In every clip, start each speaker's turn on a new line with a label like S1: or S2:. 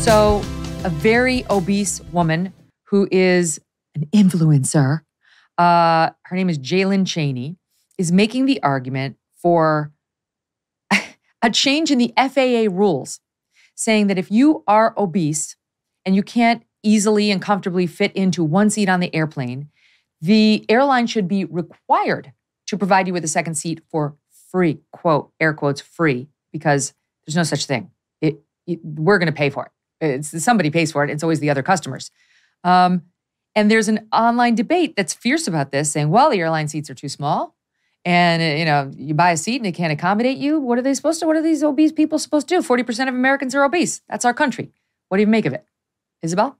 S1: So, a very obese woman who is an influencer, uh, her name is Jaelynn Chaney, is making the argument for a change in the FAA rules, saying that if you are obese and you can't easily and comfortably fit into one seat on the airplane, the airline should be required to provide you with a second seat for free, quote, air quotes, free, because there's no such thing. It, it we're going to pay for it. It's somebody pays for it. It's always the other customers. Um, and there's an online debate that's fierce about this, saying, "Well, the airline seats are too small, and you know, you buy a seat and it can't accommodate you. What are they supposed to? What are these obese people supposed to do? Forty percent of Americans are obese. That's our country. What do you make of it, Isabel?"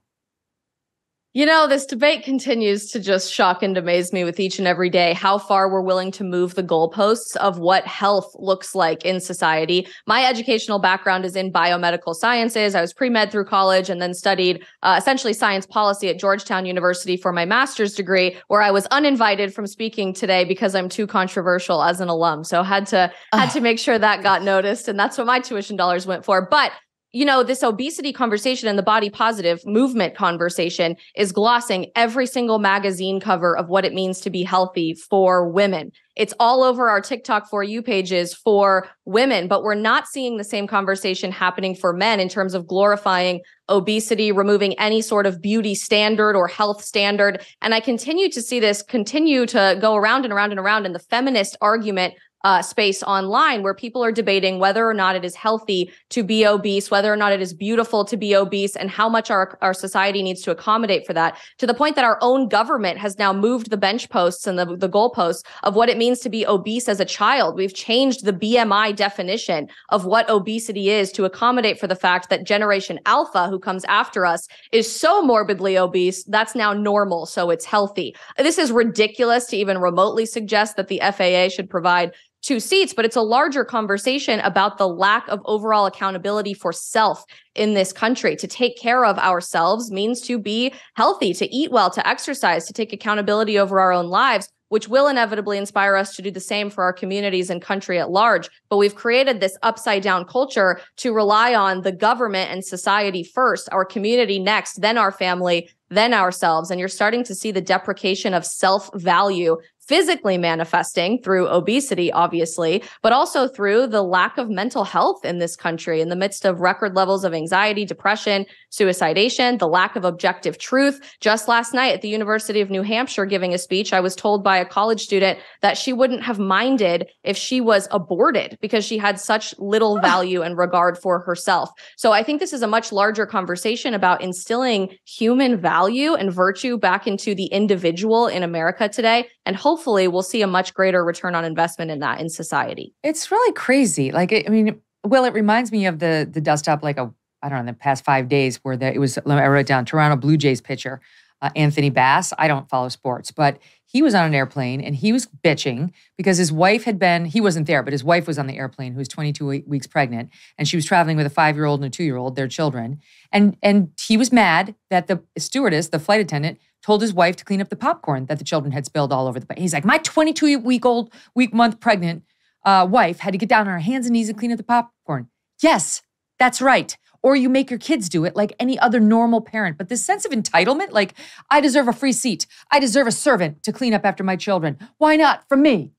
S2: You know, this debate continues to just shock and amaze me with each and every day how far we're willing to move the goalposts of what health looks like in society. My educational background is in biomedical sciences. I was pre med through college and then studied uh, essentially science policy at Georgetown University for my master's degree, where I was uninvited from speaking today because I'm too controversial as an alum. So had to had to make sure that got noticed, and that's what my tuition dollars went for. But you know, this obesity conversation and the body positive movement conversation is glossing every single magazine cover of what it means to be healthy for women. It's all over our TikTok for you pages for women, but we're not seeing the same conversation happening for men in terms of glorifying obesity, removing any sort of beauty standard or health standard. And I continue to see this continue to go around and around and around in the feminist argument uh, space online where people are debating whether or not it is healthy to be obese, whether or not it is beautiful to be obese, and how much our, our society needs to accommodate for that, to the point that our own government has now moved the bench posts and the, the goalposts of what it means to be obese as a child. We've changed the BMI definition of what obesity is to accommodate for the fact that Generation Alpha, who comes after us, is so morbidly obese, that's now normal. So it's healthy. This is ridiculous to even remotely suggest that the FAA should provide two seats, but it's a larger conversation about the lack of overall accountability for self in this country. To take care of ourselves means to be healthy, to eat well, to exercise, to take accountability over our own lives. Which will inevitably inspire us to do the same for our communities and country at large. But we've created this upside down culture to rely on the government and society first, our community next, then our family, then ourselves. And you're starting to see the deprecation of self value physically manifesting through obesity, obviously, but also through the lack of mental health in this country in the midst of record levels of anxiety, depression, suicidation, the lack of objective truth. Just last night at the University of New Hampshire giving a speech, I was told by a college student that she wouldn't have minded if she was aborted because she had such little value and regard for herself. So I think this is a much larger conversation about instilling human value and virtue back into the individual in America today and hopefully hopefully we'll see a much greater return on investment in that in society.
S1: It's really crazy. Like, I mean, well, it reminds me of the the dust up like a I don't know the past five days where the, it was I wrote down Toronto Blue Jays pitcher uh, Anthony Bass. I don't follow sports, but he was on an airplane and he was bitching because his wife had been he wasn't there, but his wife was on the airplane who was 22 weeks pregnant and she was traveling with a five year old and a two year old, their children, and and he was mad that the stewardess, the flight attendant, told his wife to clean up the popcorn that the children had spilled all over the place. He's like, my 22 week old, week month pregnant uh, wife had to get down on her hands and knees and clean up the popcorn. Yes, that's right. Or you make your kids do it like any other normal parent. But this sense of entitlement, like, I deserve a free seat. I deserve a servant to clean up after my children. Why not from me?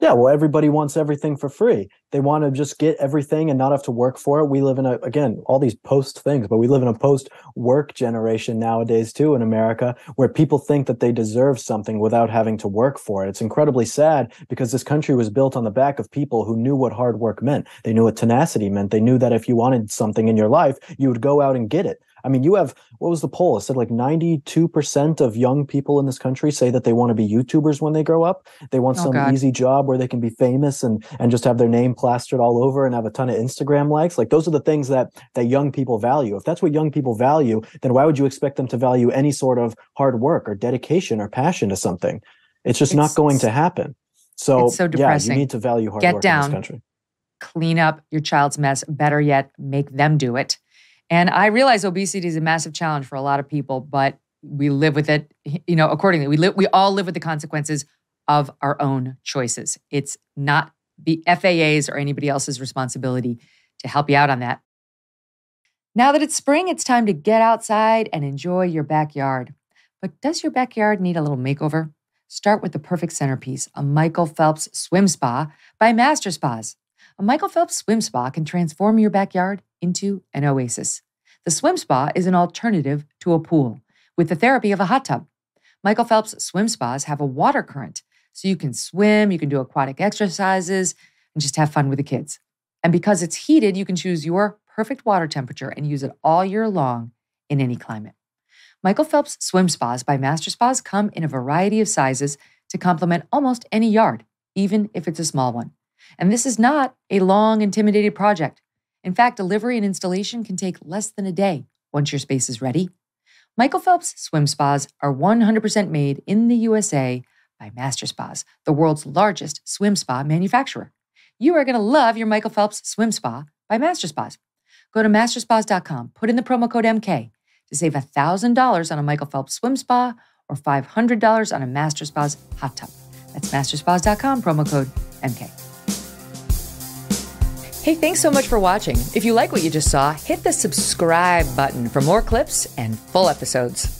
S3: Yeah, well, everybody wants everything for free. They want to just get everything and not have to work for it. We live in a, again, all these post things, but we live in a post work generation nowadays too in America where people think that they deserve something without having to work for it. It's incredibly sad because this country was built on the back of people who knew what hard work meant. They knew what tenacity meant. They knew that if you wanted something in your life, you would go out and get it. I mean, you have what was the poll? It said like 92% of young people in this country say that they want to be YouTubers when they grow up. They want oh, some God. easy job where they can be famous and and just have their name plastered all over and have a ton of Instagram likes. Like those are the things that that young people value. If that's what young people value, then why would you expect them to value any sort of hard work or dedication or passion to something? It's just it's, not going to happen. So,
S1: so yeah,
S3: you need to value hard
S1: Get
S3: work
S1: down,
S3: in this country.
S1: Clean up your child's mess. Better yet, make them do it and I realize obesity is a massive challenge for a lot of people, but we live with it, you know, accordingly. We live we all live with the consequences of our own choices. It's not the FAA's or anybody else's responsibility to help you out on that. Now that it's spring, it's time to get outside and enjoy your backyard. But does your backyard need a little makeover? Start with the perfect centerpiece, a Michael Phelps swim spa by Master Spas. A Michael Phelps swim spa can transform your backyard into an oasis. The swim spa is an alternative to a pool with the therapy of a hot tub. Michael Phelps swim spas have a water current, so you can swim, you can do aquatic exercises, and just have fun with the kids. And because it's heated, you can choose your perfect water temperature and use it all year long in any climate. Michael Phelps swim spas by Master Spas come in a variety of sizes to complement almost any yard, even if it's a small one. And this is not a long, intimidated project. In fact, delivery and installation can take less than a day once your space is ready. Michael Phelps swim spas are 100% made in the USA by Master Spas, the world's largest swim spa manufacturer. You are going to love your Michael Phelps swim spa by Master Spas. Go to masterspas.com, put in the promo code MK to save $1,000 on a Michael Phelps swim spa or $500 on a Master Spas hot tub. That's masterspas.com, promo code MK. Hey, thanks so much for watching. If you like what you just saw, hit the subscribe button for more clips and full episodes.